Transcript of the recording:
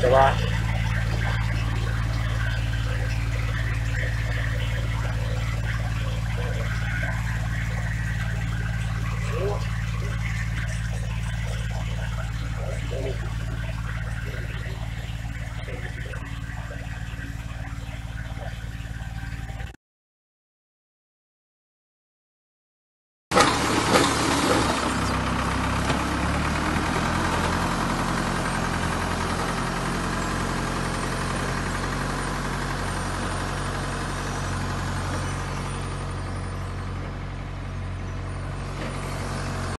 走吧。